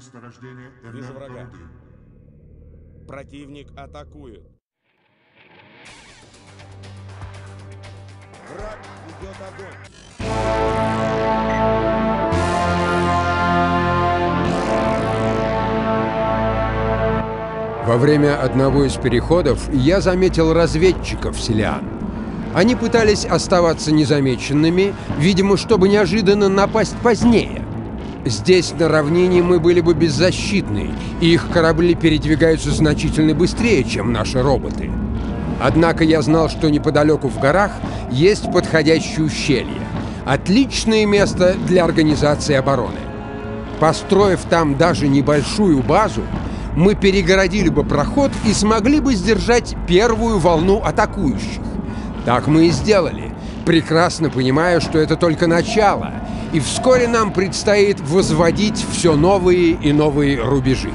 месторождение энергоруды. Противник атакует. Враг ведет огонь. Во время одного из переходов я заметил разведчиков селян. Они пытались оставаться незамеченными, видимо, чтобы неожиданно напасть позднее. Здесь, на равнине, мы были бы беззащитны, и их корабли передвигаются значительно быстрее, чем наши роботы. Однако я знал, что неподалеку в горах есть подходящее ущелье. Отличное место для организации обороны. Построив там даже небольшую базу, мы перегородили бы проход и смогли бы сдержать первую волну атакующих. Так мы и сделали, прекрасно понимая, что это только начало, и вскоре нам предстоит возводить все новые и новые рубежи.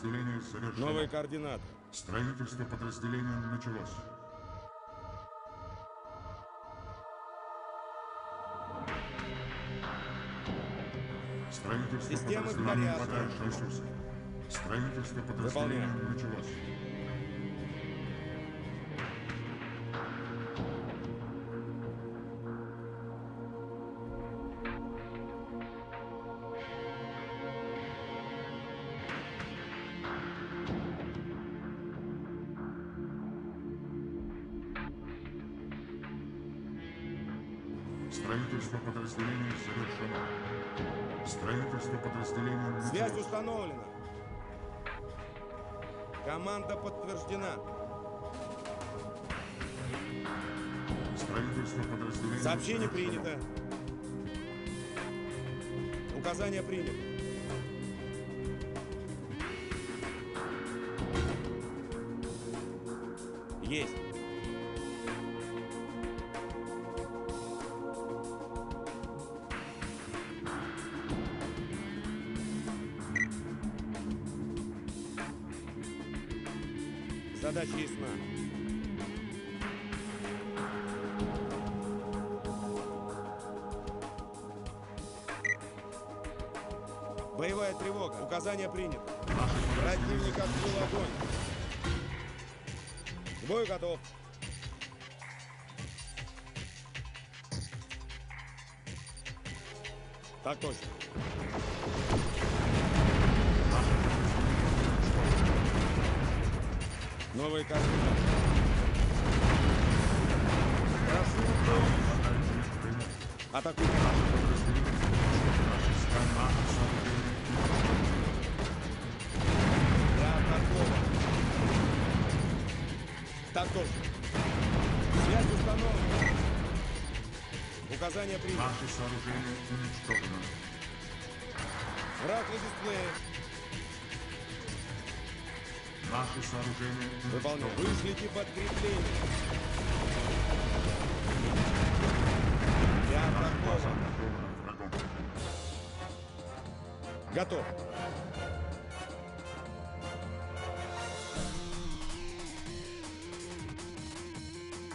Подразделения завершено. Новые координаты. Строительство подразделения началось. Строительство Системы подразделения ресурсов. Строительство подразделения Выполняю. началось. Есть. Задача ясна. Боевая тревога. Указание принято. Противник открыл огонь. К бою готов. Так точно. Новые координаты. Прошу Точно. Связь установлена. Указание принято. Наше сооружение уничтожено. Враг на дисплее. Наше сооружение Выполняю. уничтожено. Вышлите подкрепление. Я атакован. Готов.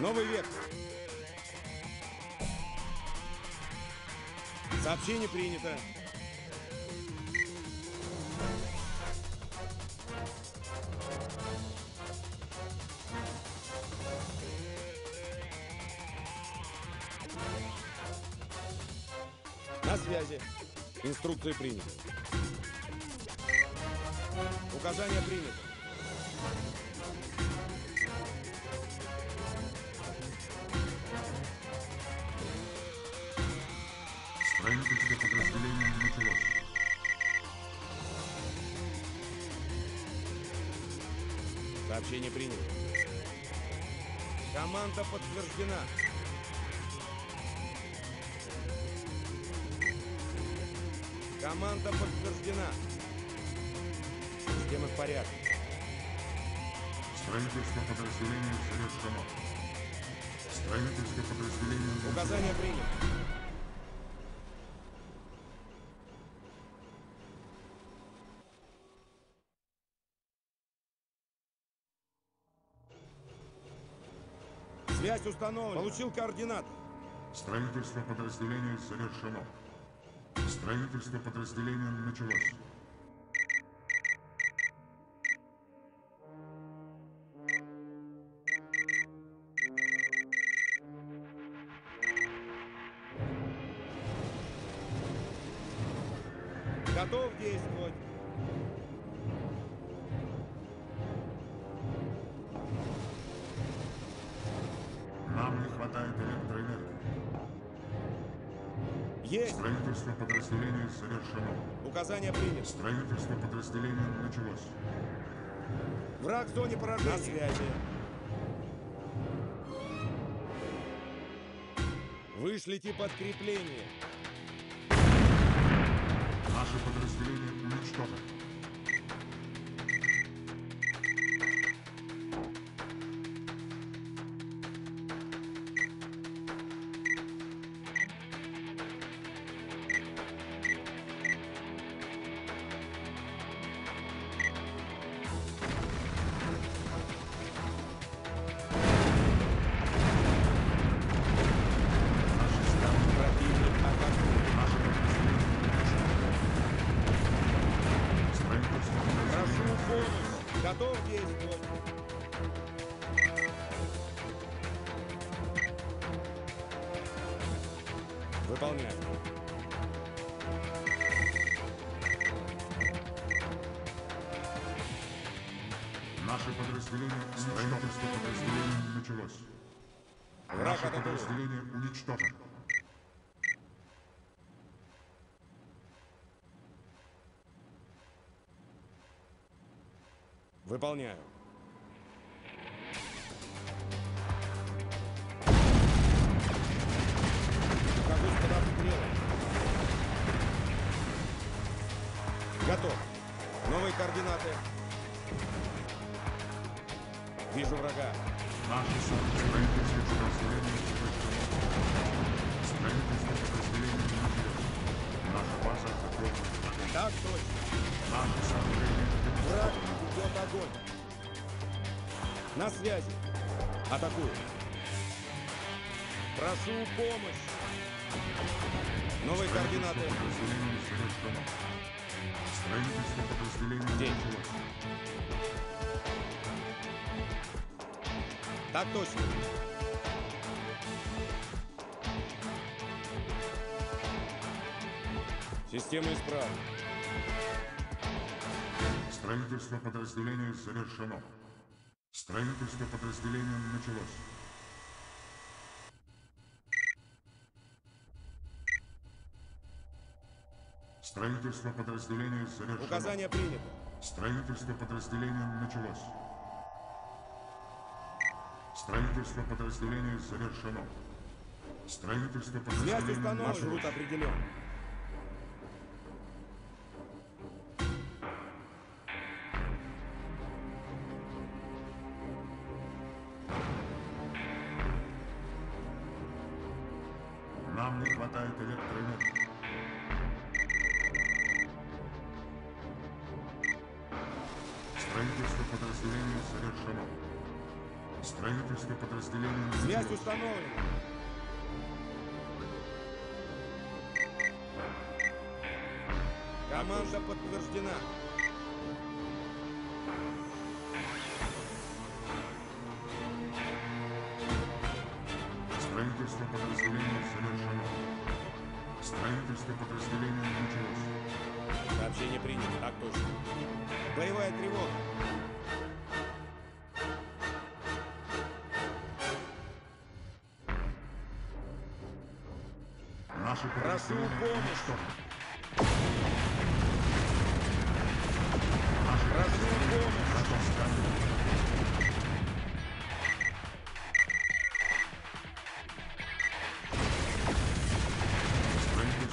Новый вектор. Сообщение принято. На связи. Инструкции приняты. Указания приняты. Сообщение принято. Команда подтверждена. Команда подтверждена. Система в порядке. Строительство подразделения завершено. Строительство подразделения началось. Указания Связь установлена. Получил координаты. Строительство подразделения завершено. Строительство подразделения началось. Завершено. Указания приняты. Строительство подразделения началось. Враг в зоне поражения. На связи. Вышлите подкрепление. Наше подразделение уничтожено. Готов действовать. Выполняю. Наше подразделение Строительство подразделения началось. Враг Наше подразделение уничтожено. Выполняю. Нахожусь под обстрелом. Готов. Новые координаты. Вижу врага. Наше строительство подразделения. Строительство подразделения началось. Наша база атакована. Так точно. Наше сооружение Враг ведет огонь. На связи. Атакую. Прошу помощь. Новые координаты. Строительство подразделения День. Так точно. Система исправна. Строительство подразделения завершено. Строительство подразделения началось. Строительство подразделения завершено. Указания приняты. Строительство подразделения началось. Строительство подразделения завершено. Строительство Связь подразделения установлена. началось. Маршрут определен. Не хватает электроэнергии. Строительство подразделения завершено. Строительство подразделения Связь установлена. Команда подтверждена. Помощи.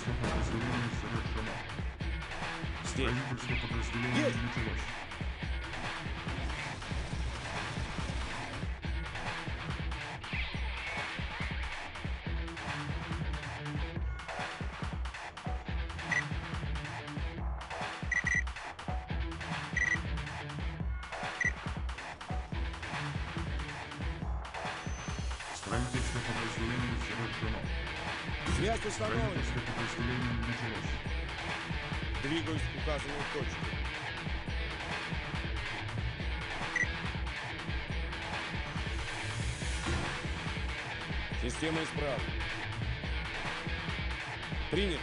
уничтожены. Прошу завершено. Здесь. Строительство Строительство подразделения завершено. Связь установлена. Началось. Двигаюсь к указанной точке. Система исправна. Принято.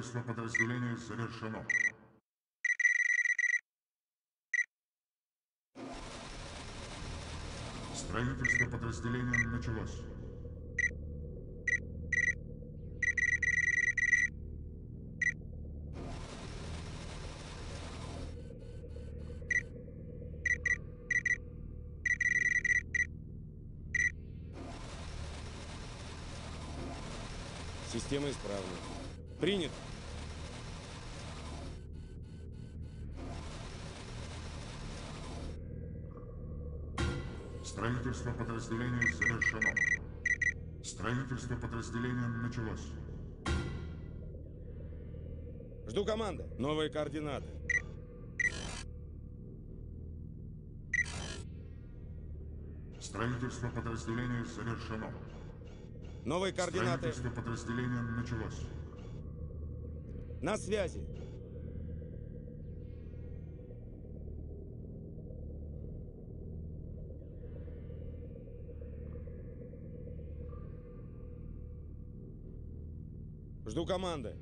Строительство подразделения завершено. Строительство подразделения началось. Система исправна. Принято. Строительство подразделения завершено. Строительство подразделения началось. Жду команды. Новые координаты. Строительство подразделения завершено. Новые координаты. Строительство подразделения началось. На связи. Жду команды.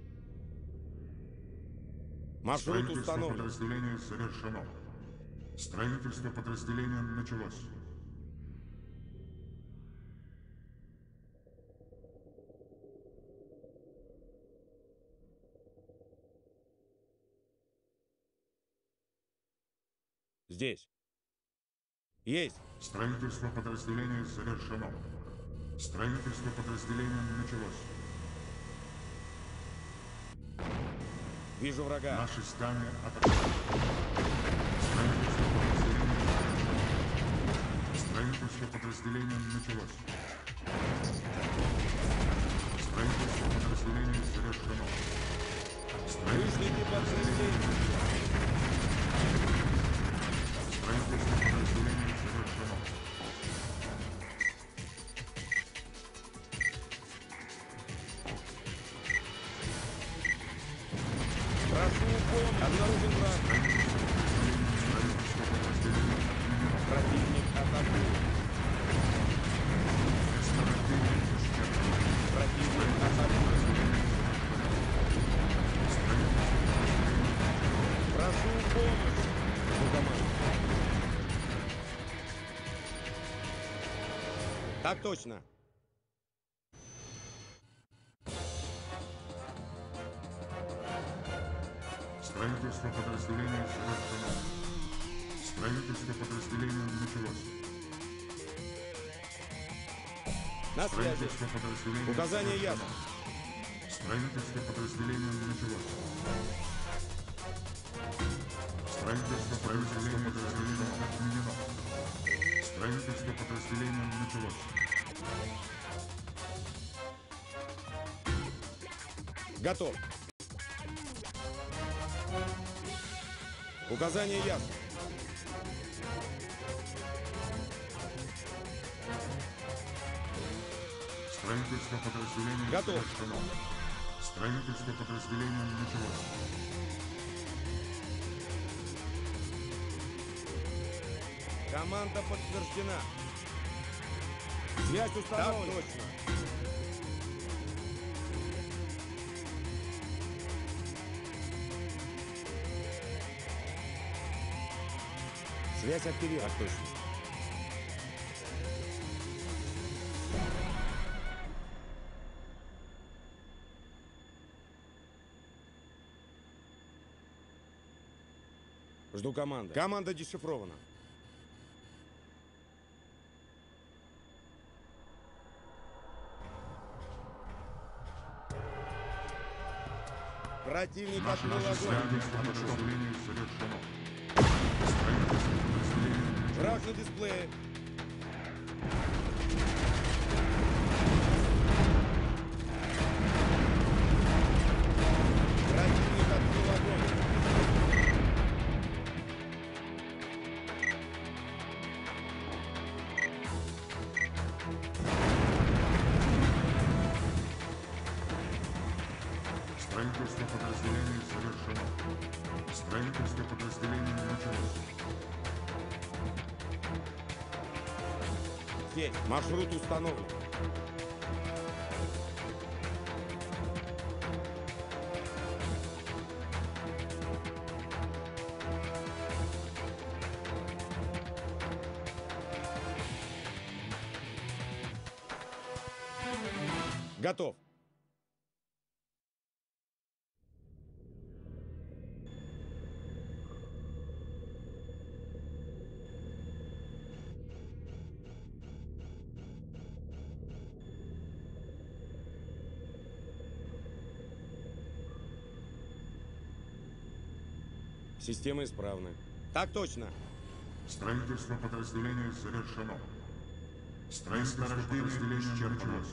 Маршрут Строительство установлен. подразделения завершено. Строительство подразделения началось. Здесь. Есть. Строительство подразделения завершено. Строительство подразделения началось. Вижу врага. Наши здания атакованы. Строительство подразделения Строительство подразделения началось. Строительство подразделения завершено. Вышлите 라인 때문에 저는 조용히 집을 들어놨고 Так точно. Строительство подразделения завершено. Строительство подразделения началось. На связи. Строительство подразделения Указание ясно. Строительство подразделения началось. Строительство подразделения подразделения отменено. Строительство подразделения началось. Готов. Указание ясно. Строительство подразделения Готов. Строительство подразделения началось. Команда подтверждена. Связь установлена. Так точно. Связь активирована. Так точно. Жду команды. Команда дешифрована. Противник Наше открыл огонь. подразделения началось. Враг на дисплее. Маршрут установлен. Готов. Система исправна. Так точно. Строительство подразделения завершено. Строительство подразделения началось.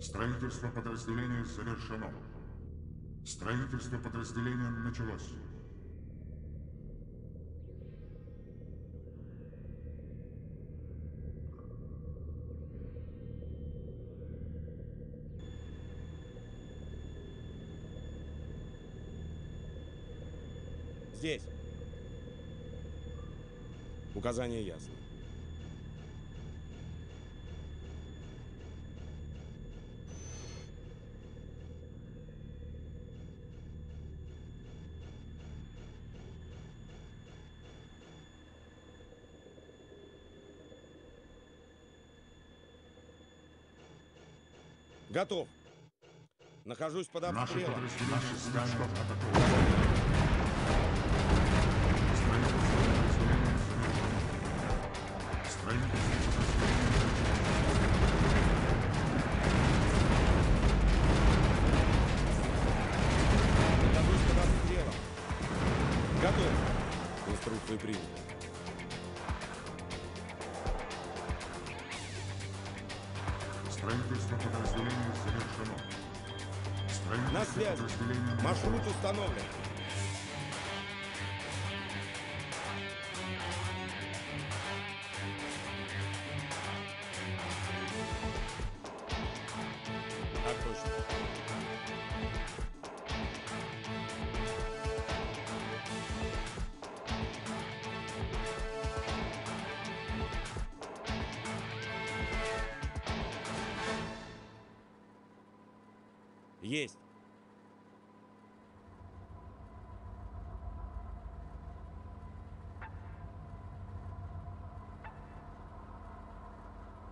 Строительство подразделения завершено. Строительство подразделения началось. Здесь. Указание ясно. Готов. Нахожусь под обстрелом. подразделение здание атаковано. Строительство завершено. Строительство подразделения Нахожусь под обстрелом. Готов. Инструкции приняты. Строительство подразделения завершено. Строительство На связи. подразделения Маршрут установлен.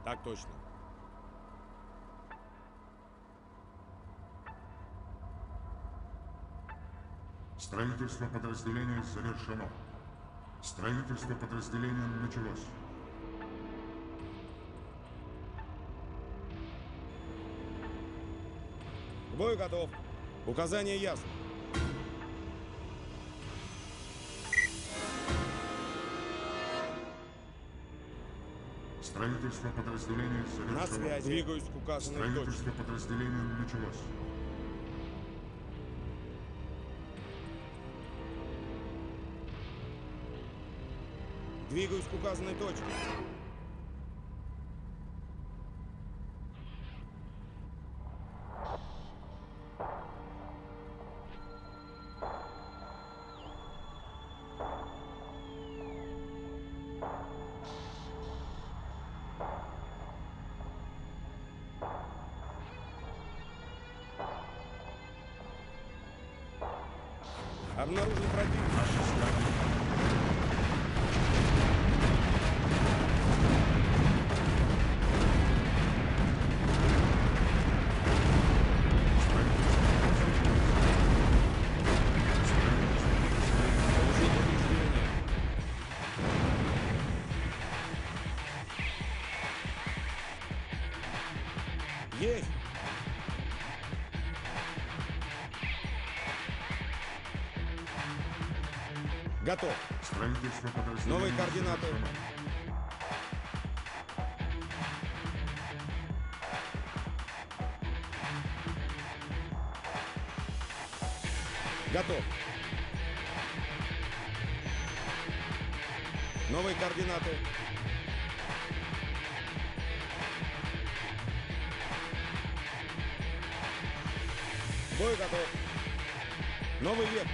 Так точно. Строительство подразделения завершено. Строительство подразделения началось. Бою готов. Указание ясно. Строительство подразделения завершено. На связи. Двигаюсь к указанной точке. Строительство подразделения началось. Двигаюсь к указанной точке. Обнаружен противник. Новые координаты. Готов. Новые координаты. Бой готов. Новый век.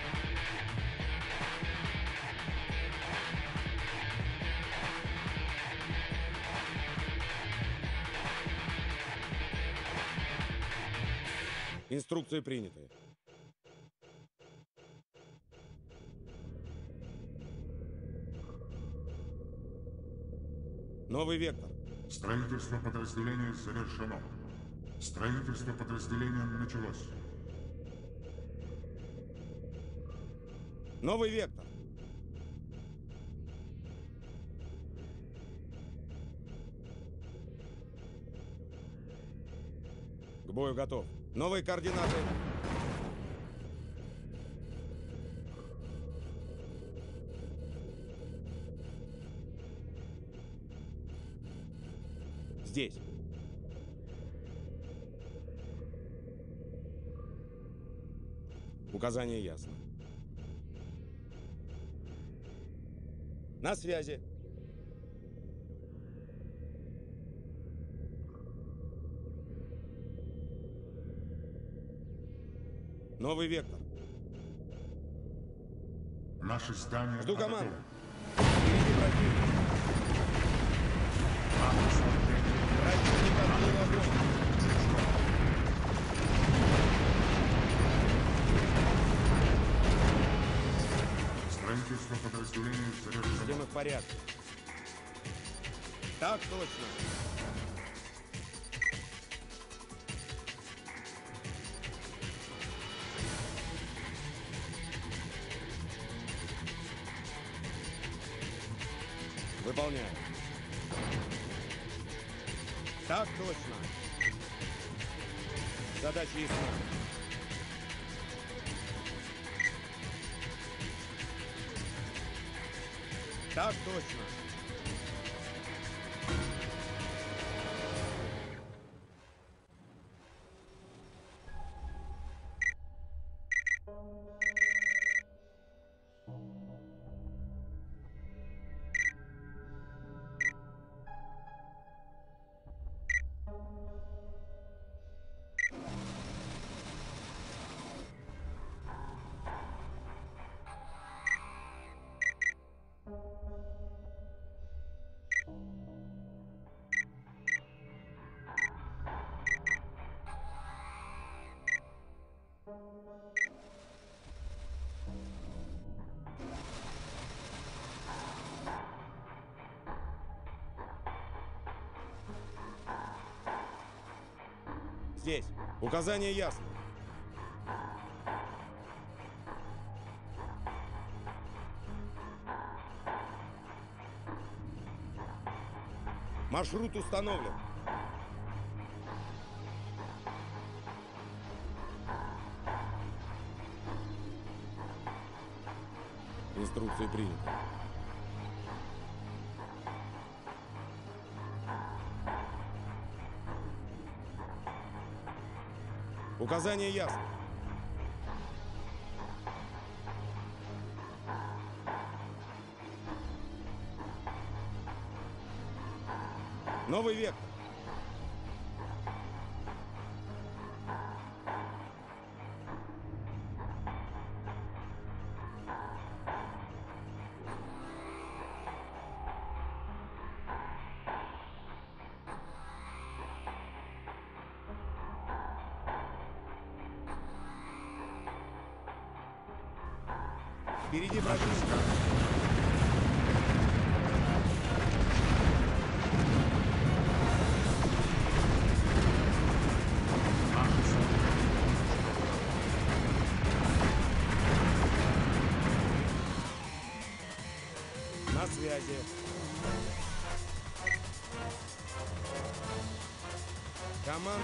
Инструкции приняты. Новый вектор. Строительство подразделения завершено. Строительство подразделения началось. Новый вектор. К бою готов. Новые координаты. Здесь. Указание ясно. На связи. Новый вектор. Наши здания Жду команду. Впереди противник. Противник открыл огонь. Строительство подразделения. Системы в порядке. Так точно. Выполняю. Так точно. Задача ясна. здесь. Указание ясно. Маршрут установлен. Инструкции приняты. Указания ясны. Новый вектор.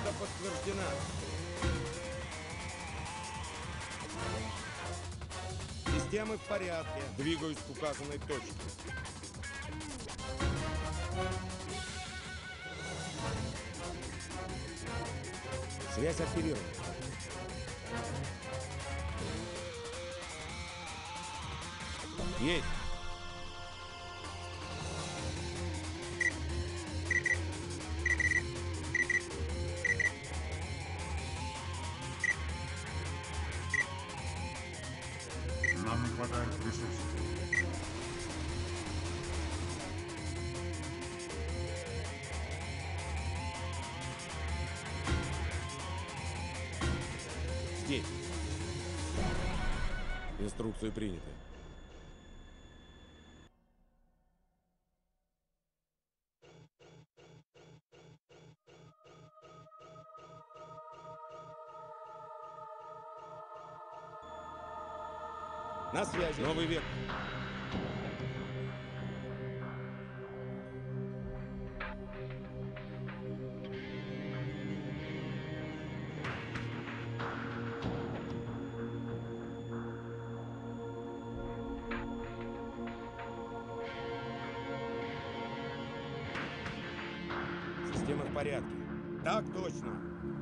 Команда подтверждена. Системы в порядке. Двигаюсь к указанной точке. Связь активирована. Есть. Хватает ресурсов. Здесь. Инструкции приняты. Новый век. Система в порядке. Так точно.